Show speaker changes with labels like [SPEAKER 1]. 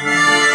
[SPEAKER 1] Música